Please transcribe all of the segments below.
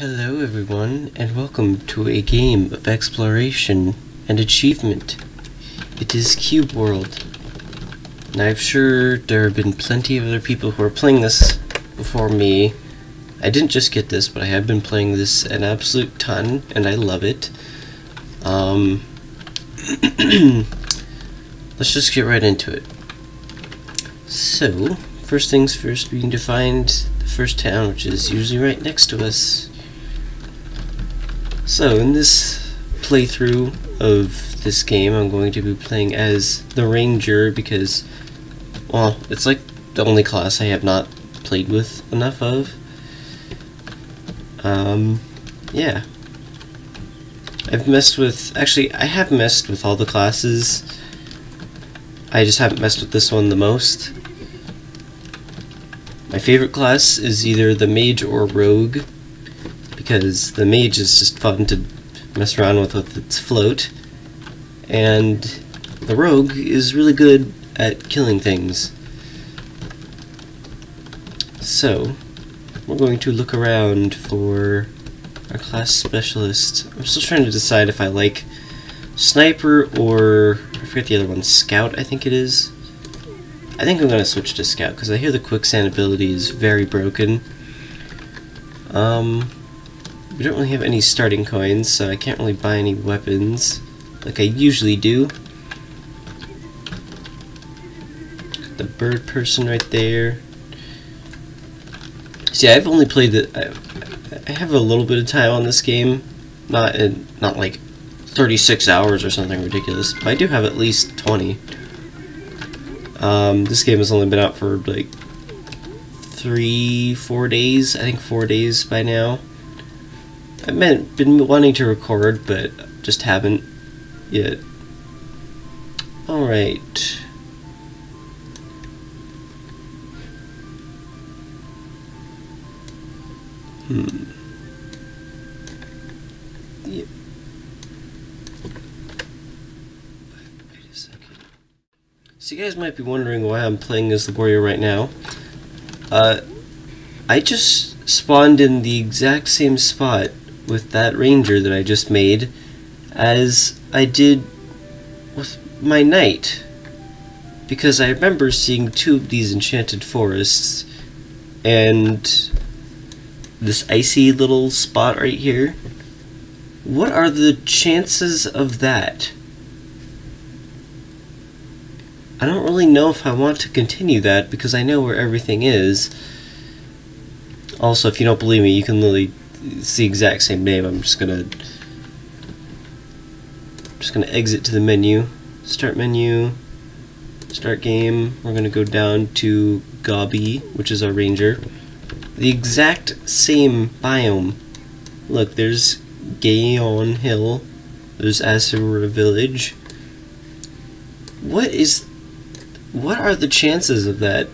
Hello everyone, and welcome to a game of exploration and achievement. It is Cube World. And I'm sure there have been plenty of other people who are playing this before me. I didn't just get this, but I have been playing this an absolute ton, and I love it. Um, let's just get right into it. So, first things first, we need to find the first town, which is usually right next to us. So, in this playthrough of this game, I'm going to be playing as the Ranger because, well, it's like the only class I have not played with enough of. Um, yeah. I've messed with, actually, I have messed with all the classes. I just haven't messed with this one the most. My favorite class is either the Mage or Rogue because the mage is just fun to mess around with with its float, and the rogue is really good at killing things. So, we're going to look around for our class specialist. I'm still trying to decide if I like sniper or I forget the other one, scout I think it is. I think I'm going to switch to scout because I hear the quicksand ability is very broken. Um, we don't really have any starting coins, so I can't really buy any weapons like I usually do. The bird person right there. See, I've only played the. I, I have a little bit of time on this game, not in, not like 36 hours or something ridiculous, but I do have at least 20. Um, this game has only been out for like three, four days. I think four days by now. I've been, been wanting to record, but just haven't yet. Alright. Hmm. So you guys might be wondering why I'm playing as the warrior right now. Uh, I just spawned in the exact same spot with that ranger that I just made as I did with my knight. Because I remember seeing two of these enchanted forests and this icy little spot right here. What are the chances of that? I don't really know if I want to continue that because I know where everything is. Also, if you don't believe me, you can literally it's the exact same name. I'm just gonna just gonna exit to the menu, start menu, start game. We're gonna go down to Gobby, which is our ranger. The exact same biome. Look, there's Gaon Hill. There's Asura Village. What is what are the chances of that?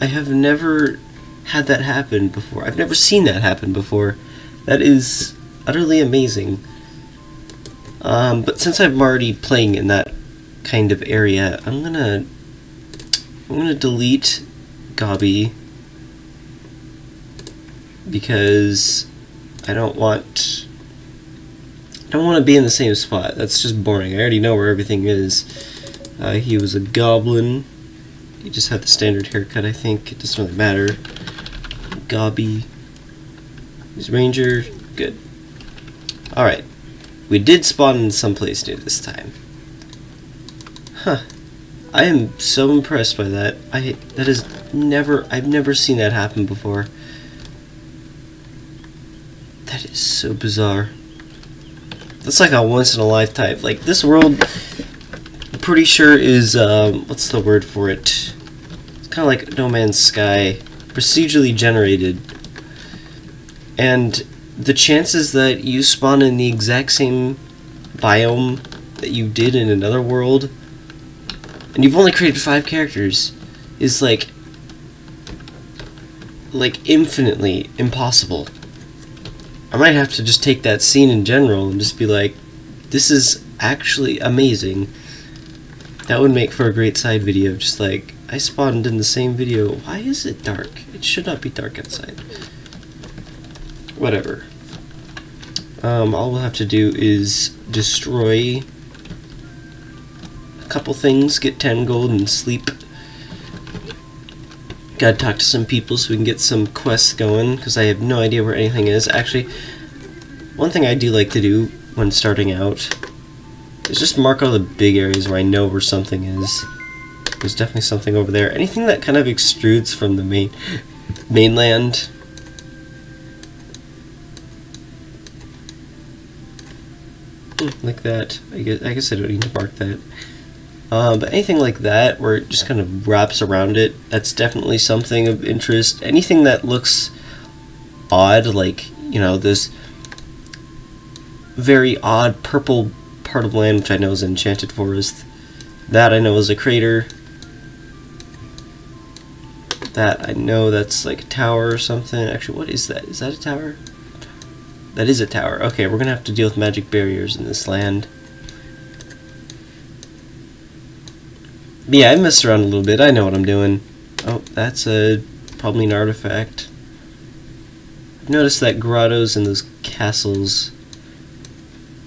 I have never had that happen before. I've never seen that happen before. That is utterly amazing. Um, but since I'm already playing in that kind of area, I'm gonna I'm gonna delete Gobby because I don't want I don't want to be in the same spot. That's just boring. I already know where everything is. Uh, he was a goblin. He just had the standard haircut, I think. It doesn't really matter. Gobby. He's ranger. Good. Alright. We did spawn in someplace new this time. Huh. I am so impressed by that. I that is never I've never seen that happen before. That is so bizarre. That's like a once in a lifetime. Like this world I'm pretty sure is um, what's the word for it? It's kinda like No Man's Sky. Procedurally generated and the chances that you spawn in the exact same biome that you did in another world, and you've only created five characters, is like like infinitely impossible. I might have to just take that scene in general and just be like, this is actually amazing. That would make for a great side video, just like, I spawned in the same video. Why is it dark? It should not be dark outside. Whatever. Um, all we'll have to do is destroy a couple things, get 10 gold, and sleep. Gotta talk to some people so we can get some quests going, because I have no idea where anything is. Actually, one thing I do like to do when starting out is just mark all the big areas where I know where something is. There's definitely something over there. Anything that kind of extrudes from the main mainland like that. I guess, I guess I don't need to mark that. Uh, but anything like that, where it just kind of wraps around it, that's definitely something of interest. Anything that looks odd, like, you know, this very odd purple part of land, which I know is Enchanted Forest. That I know is a crater. That I know that's like a tower or something. Actually, what is that? Is that a tower? That is a tower. Okay, we're gonna have to deal with magic barriers in this land. Yeah, I messed around a little bit. I know what I'm doing. Oh, that's a probably an artifact. I've noticed that grottos and those castles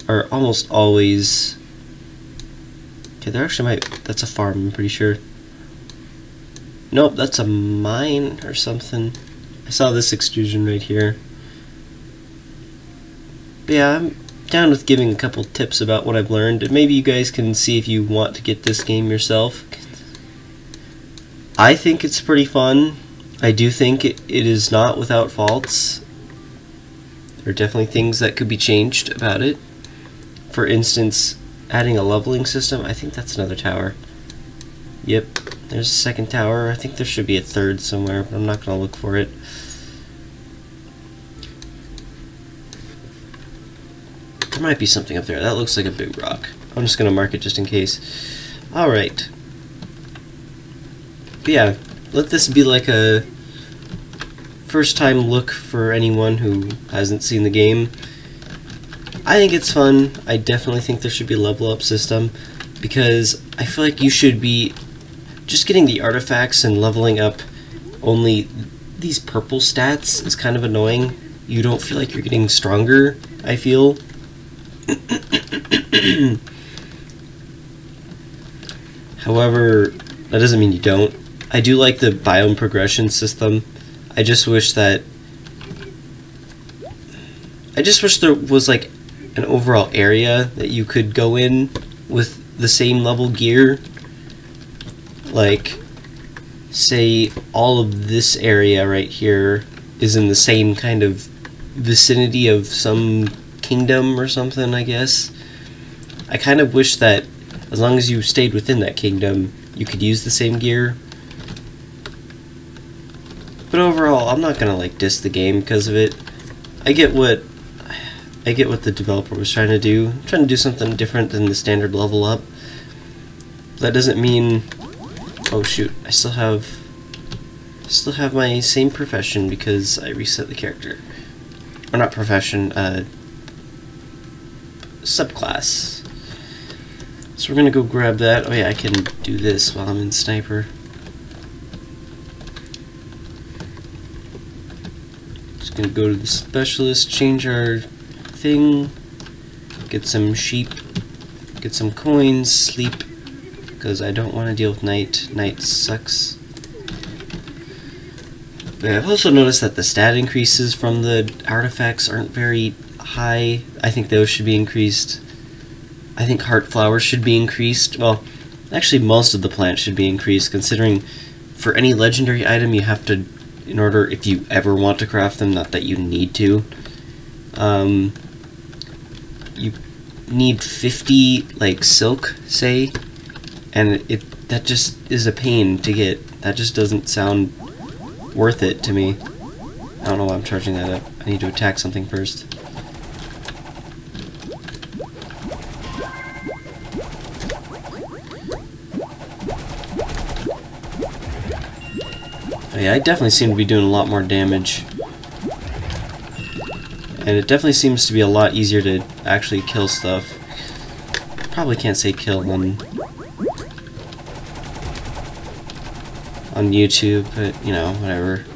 are almost always... Okay, there actually might... That's a farm, I'm pretty sure. Nope, that's a mine or something. I saw this extrusion right here. Yeah, I'm down with giving a couple tips about what I've learned. Maybe you guys can see if you want to get this game yourself. I think it's pretty fun. I do think it, it is not without faults. There are definitely things that could be changed about it. For instance, adding a leveling system. I think that's another tower. Yep, there's a second tower. I think there should be a third somewhere, but I'm not going to look for it. There might be something up there. That looks like a big rock. I'm just going to mark it just in case. Alright. yeah, let this be like a first time look for anyone who hasn't seen the game. I think it's fun. I definitely think there should be a level up system because I feel like you should be just getting the artifacts and leveling up only these purple stats is kind of annoying. You don't feel like you're getting stronger, I feel. However, that doesn't mean you don't. I do like the biome progression system. I just wish that... I just wish there was like an overall area that you could go in with the same level gear. Like, say all of this area right here is in the same kind of vicinity of some kingdom or something, I guess. I kind of wish that as long as you stayed within that kingdom, you could use the same gear. But overall, I'm not gonna like diss the game because of it. I get what I get what the developer was trying to do. I'm trying to do something different than the standard level up. That doesn't mean oh shoot, I still have still have my same profession because I reset the character. Or not profession, uh subclass. So we're gonna go grab that. Oh yeah, I can do this while I'm in sniper. Just gonna go to the specialist, change our thing, get some sheep, get some coins, sleep, because I don't want to deal with night. Night sucks. But I've also noticed that the stat increases from the artifacts aren't very high. I think those should be increased. I think heart flowers should be increased. Well, actually most of the plants should be increased considering for any legendary item you have to, in order if you ever want to craft them, not that you need to, um, you need 50 like silk say and it that just is a pain to get that just doesn't sound worth it to me I don't know why I'm charging that up I need to attack something first oh, yeah, I definitely seem to be doing a lot more damage and it definitely seems to be a lot easier to actually kill stuff. Probably can't say kill on on YouTube, but you know, whatever.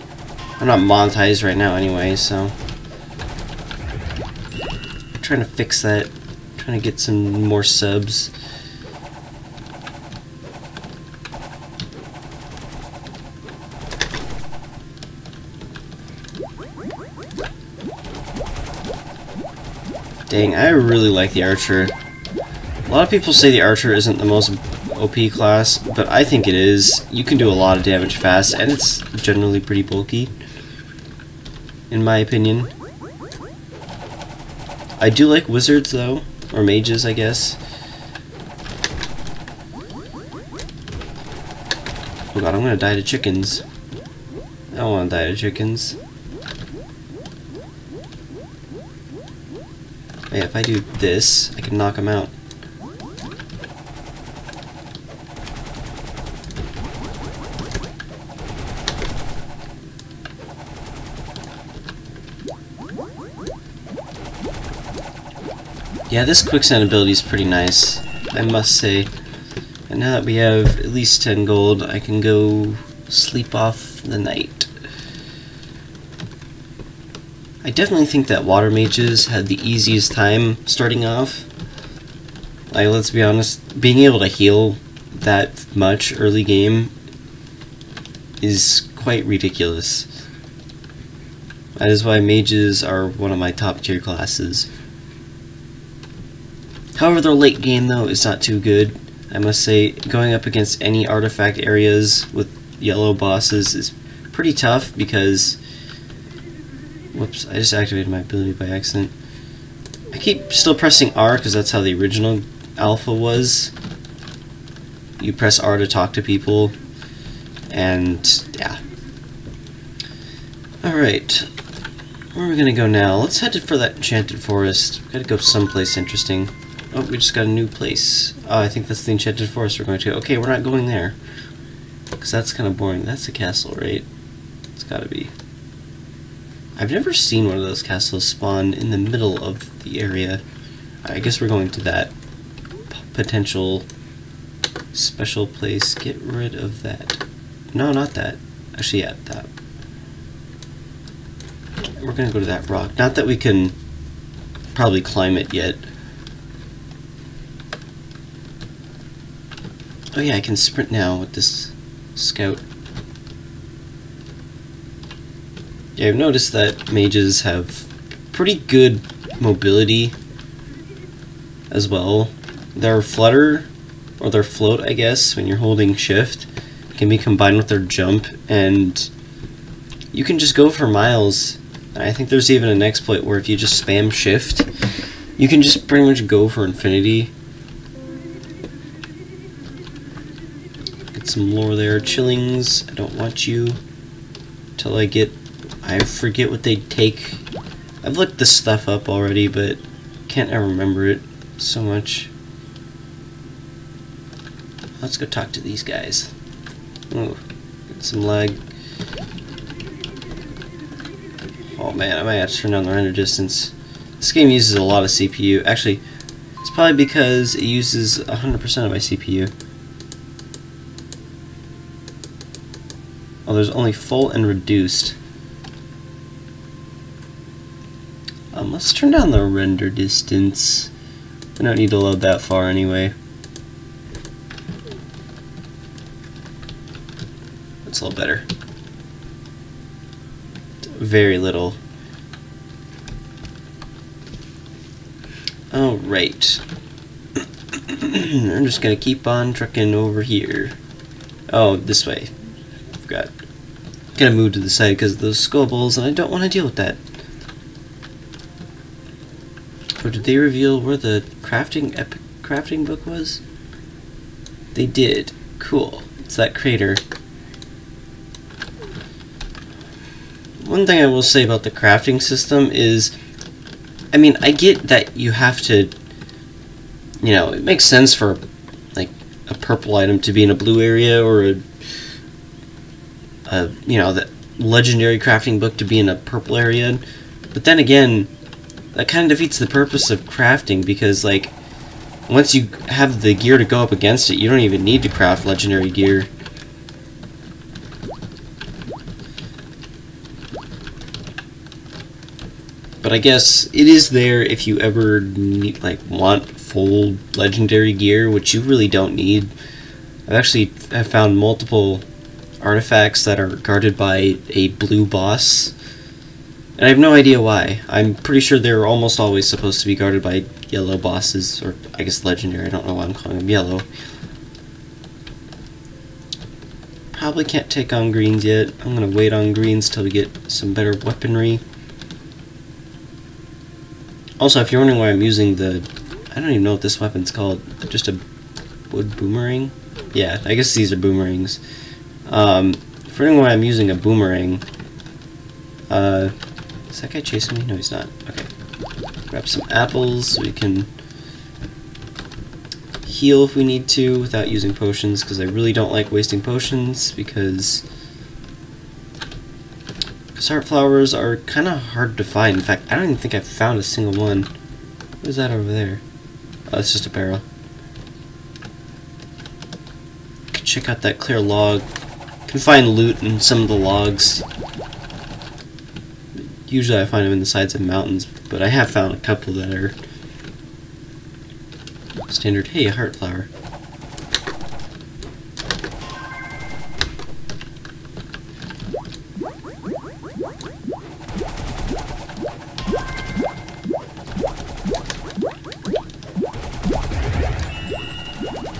I'm not monetized right now anyway, so. I'm trying to fix that. Trying to get some more subs. Dang, I really like the Archer. A lot of people say the Archer isn't the most OP class, but I think it is. You can do a lot of damage fast, and it's generally pretty bulky. In my opinion. I do like wizards, though. Or mages, I guess. Oh god, I'm gonna die to chickens. I don't wanna die to chickens. Hey, if I do this, I can knock him out. Yeah, this quicksand ability is pretty nice, I must say. And now that we have at least 10 gold, I can go sleep off the night. I definitely think that water mages had the easiest time starting off. Like, let's be honest, being able to heal that much early game is quite ridiculous. That is why mages are one of my top tier classes. However, their late game, though, is not too good. I must say, going up against any artifact areas with yellow bosses is pretty tough because Whoops, I just activated my ability by accident. I keep still pressing R because that's how the original alpha was. You press R to talk to people, and yeah. Alright, where are we gonna go now? Let's head for that enchanted forest. We gotta go someplace interesting. Oh, we just got a new place. Oh, I think that's the enchanted forest we're going to. Okay, we're not going there. Because that's kind of boring. That's the castle, right? It's gotta be. I've never seen one of those castles spawn in the middle of the area. I guess we're going to that potential special place. Get rid of that. No, not that. Actually, yeah, that. We're gonna go to that rock. Not that we can probably climb it yet. Oh yeah, I can sprint now with this scout. Yeah, I've noticed that mages have pretty good mobility as well. Their flutter, or their float, I guess, when you're holding shift, can be combined with their jump, and you can just go for miles. I think there's even an exploit where if you just spam shift, you can just pretty much go for infinity. Get some lore there. Chillings, I don't want you till I get I forget what they take. I've looked this stuff up already, but can't remember it so much. Let's go talk to these guys. Oh, some lag. Oh man, I might have to turn down the render distance. This game uses a lot of CPU. Actually, it's probably because it uses 100% of my CPU. Oh, there's only full and reduced. Um, let's turn down the render distance. I don't need to load that far anyway. That's a little better. Very little. Alright. I'm just gonna keep on trucking over here. Oh, this way. I forgot. Gonna move to the side because of those skull bulls, and I don't want to deal with that. Or did they reveal where the crafting epic crafting book was? They did. Cool. It's that crater. One thing I will say about the crafting system is, I mean, I get that you have to, you know, it makes sense for, like, a purple item to be in a blue area or a, a you know, the legendary crafting book to be in a purple area. But then again, that kind of defeats the purpose of crafting because like once you have the gear to go up against it you don't even need to craft legendary gear But I guess it is there if you ever need, like want full legendary gear, which you really don't need. I've actually have found multiple artifacts that are guarded by a blue boss. And I have no idea why. I'm pretty sure they're almost always supposed to be guarded by yellow bosses, or I guess legendary. I don't know why I'm calling them yellow. Probably can't take on greens yet. I'm gonna wait on greens till we get some better weaponry. Also, if you're wondering why I'm using the... I don't even know what this weapon's called. Just a wood boomerang? Yeah, I guess these are boomerangs. Um, if you're wondering why I'm using a boomerang... Uh, is that guy chasing me? No, he's not. Okay. Grab some apples we can heal if we need to without using potions, because I really don't like wasting potions, because... Because heart flowers are kind of hard to find. In fact, I don't even think I've found a single one. What is that over there? Oh, it's just a barrel. Check out that clear log. Can find loot in some of the logs. Usually I find them in the sides of mountains, but I have found a couple that are standard. Hey, a heart flower.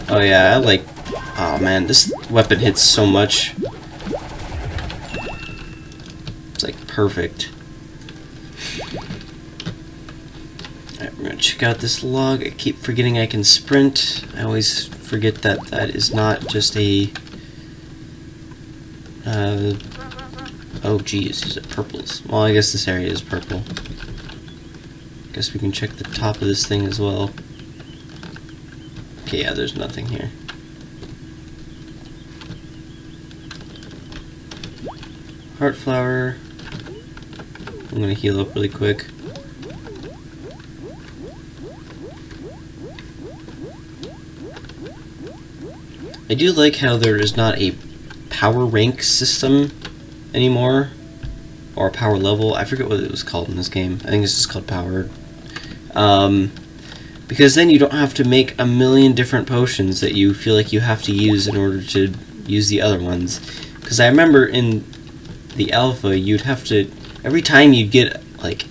Oh yeah, I like... Oh man, this weapon hits so much. It's like perfect. Out this log. I keep forgetting I can sprint. I always forget that that is not just a... Uh, oh geez, is it purples? Well, I guess this area is purple. Guess we can check the top of this thing as well. Okay, yeah, there's nothing here. Heart flower. I'm gonna heal up really quick. I do like how there is not a power rank system anymore, or power level. I forget what it was called in this game. I think it's just called power. Um, because then you don't have to make a million different potions that you feel like you have to use in order to use the other ones. Because I remember in the alpha, you'd have to every time you'd get like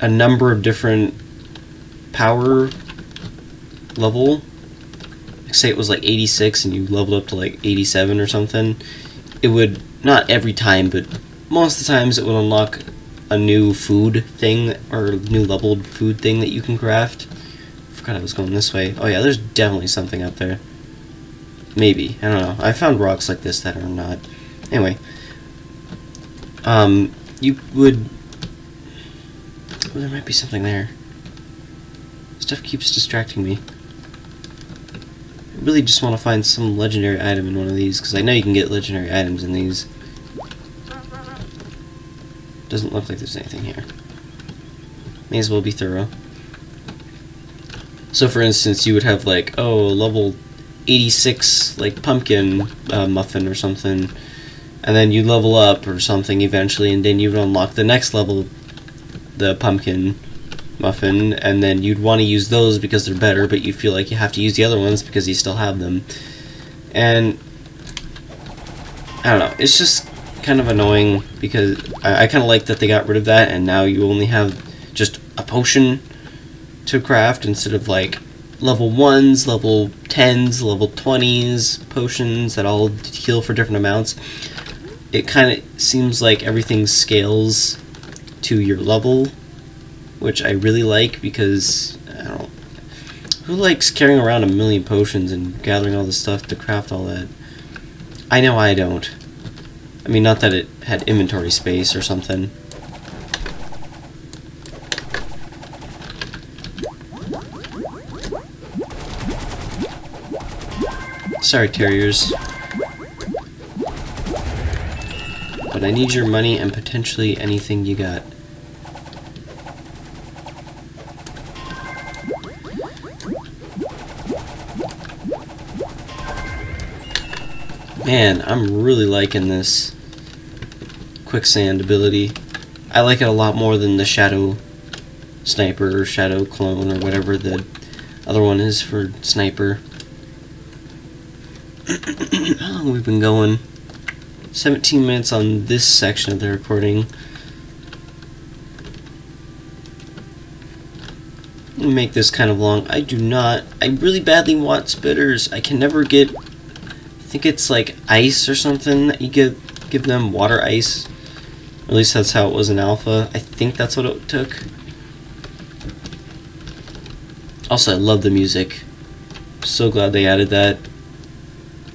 a number of different power level say it was like 86 and you leveled up to like 87 or something, it would, not every time, but most of the times it would unlock a new food thing, or new leveled food thing that you can craft. I forgot I was going this way. Oh yeah, there's definitely something up there. Maybe. I don't know. I found rocks like this that are not. Anyway. Um, you would... Well, there might be something there. Stuff keeps distracting me really just want to find some legendary item in one of these, because I know you can get legendary items in these. Doesn't look like there's anything here. May as well be thorough. So for instance, you would have like, oh, level 86, like, pumpkin uh, muffin or something, and then you level up or something eventually, and then you would unlock the next level, the pumpkin muffin, and then you'd want to use those because they're better, but you feel like you have to use the other ones because you still have them. And I don't know, it's just kind of annoying because I, I kind of like that they got rid of that, and now you only have just a potion to craft instead of like level 1s, level 10s, level 20s potions that all heal for different amounts. It kind of seems like everything scales to your level which I really like because I don't. Who likes carrying around a million potions and gathering all the stuff to craft all that? I know I don't. I mean, not that it had inventory space or something. Sorry, terriers. But I need your money and potentially anything you got. Man, I'm really liking this quicksand ability. I like it a lot more than the Shadow Sniper or Shadow Clone or whatever the other one is for Sniper. How long have we been going? 17 minutes on this section of the recording. make this kind of long. I do not. I really badly want spitters. I can never get. Think it's like ice or something that you give give them water ice. at least that's how it was in alpha. I think that's what it took. Also, I love the music. So glad they added that.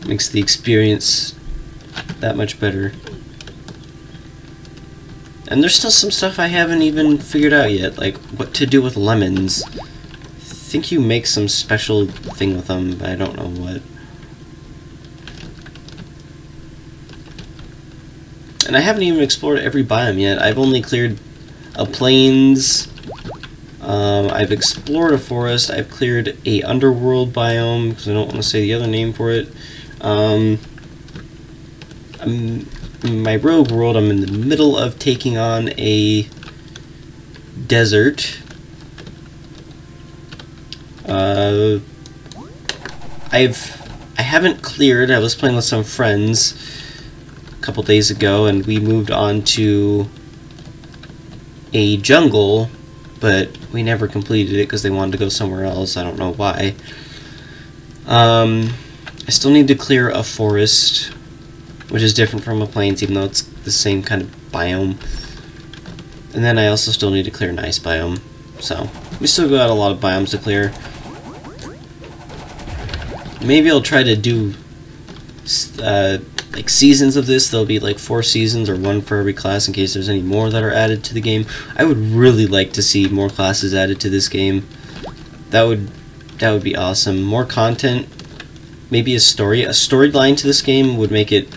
Makes the experience that much better. And there's still some stuff I haven't even figured out yet, like what to do with lemons. I think you make some special thing with them, but I don't know what. And I haven't even explored every biome yet. I've only cleared a plains, um, I've explored a forest, I've cleared a underworld biome, because I don't want to say the other name for it. Um, my rogue world, I'm in the middle of taking on a desert. Uh, I've I haven't cleared. I was playing with some friends couple days ago, and we moved on to a jungle, but we never completed it because they wanted to go somewhere else. I don't know why. Um, I still need to clear a forest which is different from a plains even though it's the same kind of biome. And then I also still need to clear an ice biome. So, we still got a lot of biomes to clear. Maybe I'll try to do uh, like seasons of this. There'll be like four seasons or one for every class in case there's any more that are added to the game. I would really like to see more classes added to this game. That would that would be awesome. More content, maybe a story. A storyline to this game would make it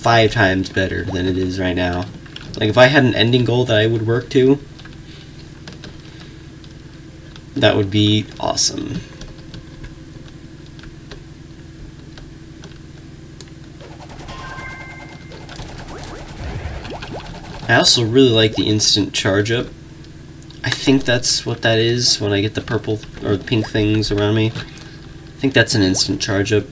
five times better than it is right now. Like, if I had an ending goal that I would work to, that would be awesome. I also really like the instant charge up. I think that's what that is when I get the purple or the pink things around me. I think that's an instant charge up.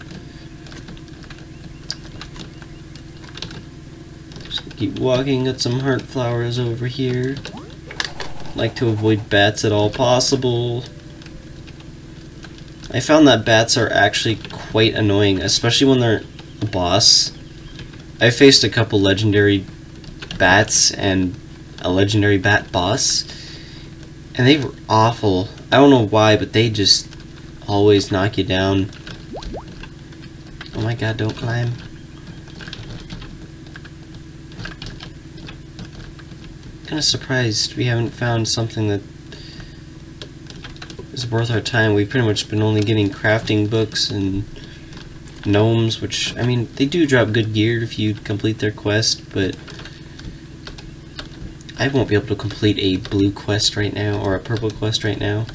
Keep walking, got some heart flowers over here. Like to avoid bats at all possible. I found that bats are actually quite annoying, especially when they're a boss. I faced a couple legendary bats and a legendary bat boss, and they were awful. I don't know why, but they just always knock you down. Oh my god, don't climb. kind of surprised we haven't found something that is worth our time. We've pretty much been only getting crafting books and gnomes, which, I mean, they do drop good gear if you complete their quest, but I won't be able to complete a blue quest right now, or a purple quest right now.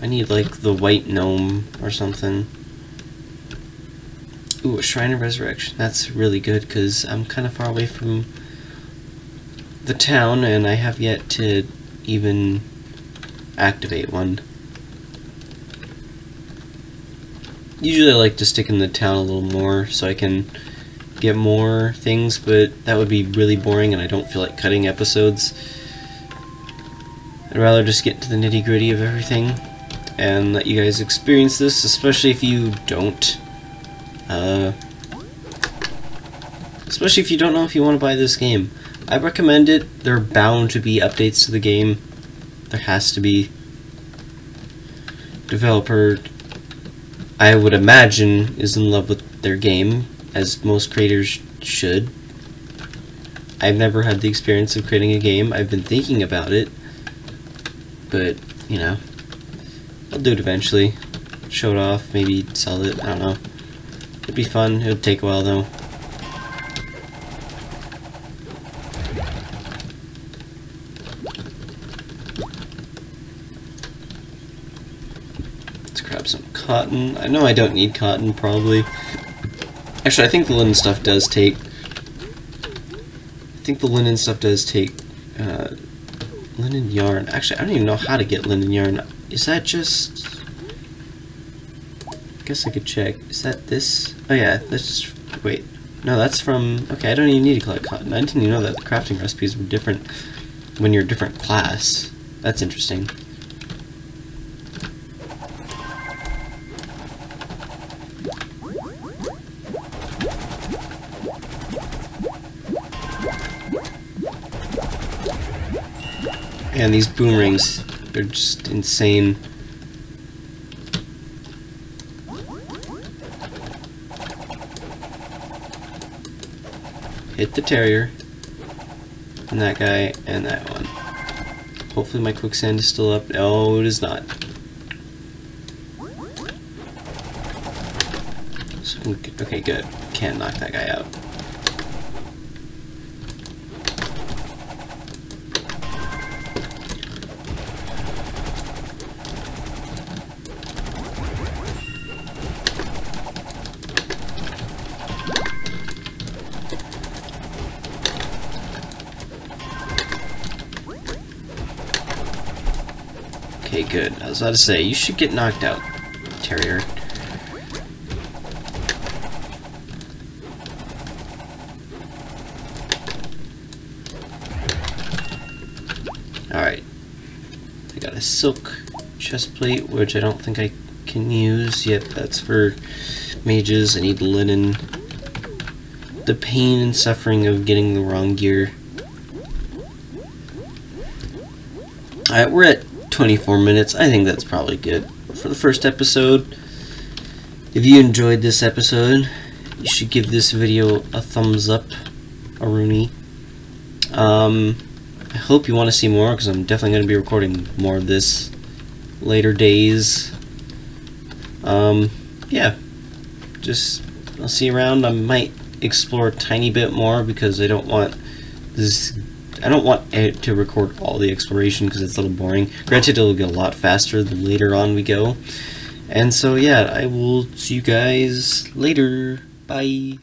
I need, like, the white gnome or something. Ooh, a Shrine of Resurrection. That's really good, because I'm kind of far away from the town, and I have yet to even activate one. Usually I like to stick in the town a little more so I can get more things, but that would be really boring and I don't feel like cutting episodes. I'd rather just get to the nitty gritty of everything and let you guys experience this, especially if you don't. Uh, especially if you don't know if you want to buy this game. I recommend it. There are bound to be updates to the game. There has to be. Developer, I would imagine, is in love with their game, as most creators should. I've never had the experience of creating a game. I've been thinking about it. But, you know, I'll do it eventually. Show it off, maybe sell it, I don't know. It'd be fun. It would take a while, though. Let's grab some cotton. I know I don't need cotton, probably. Actually, I think the linen stuff does take... I think the linen stuff does take uh, linen yarn. Actually, I don't even know how to get linen yarn. Is that just... I guess I could check. Is that this? Oh yeah, that's... Wait. No, that's from... Okay, I don't even need to collect cotton. I didn't even know that the crafting recipes were different when you're a different class. That's interesting. And these boomerangs, they're just insane. Hit the terrier, and that guy, and that one. Hopefully my quicksand is still up. No, it is not. So, okay, good. Can't knock that guy out. Good. I was about to say, you should get knocked out, Terrier. Alright. I got a silk chest plate, which I don't think I can use yet. That's for mages. I need linen. The pain and suffering of getting the wrong gear. Alright, we're at 24 minutes. I think that's probably good for the first episode. If you enjoyed this episode, you should give this video a thumbs up, a Rooney. Um, I hope you want to see more because I'm definitely going to be recording more of this later days. Um, yeah, just I'll see you around. I might explore a tiny bit more because I don't want this I don't want it to record all the exploration because it's a little boring. Granted, it'll get a lot faster the later on we go. And so, yeah, I will see you guys later. Bye.